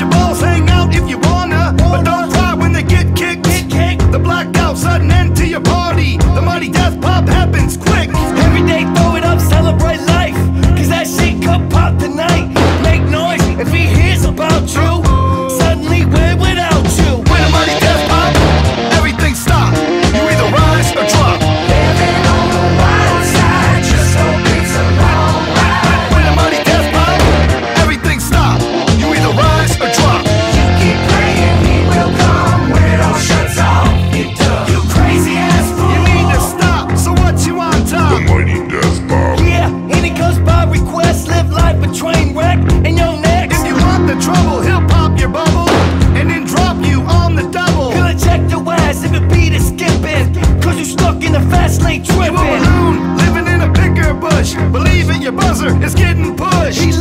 Your balls hang out if you wanna, but don't cry when they get kicked. The blackout, sudden end to your party. The death pop happens quick. Every day, throw it up, celebrate that shit pop tonight. he'll pop your bubble and then drop you on the double. Gonna check your ass if it beat the skipping, cause you stuck in the fast lane tripping. You a balloon living in a picker bush. Believe it, your buzzer is getting pushed. He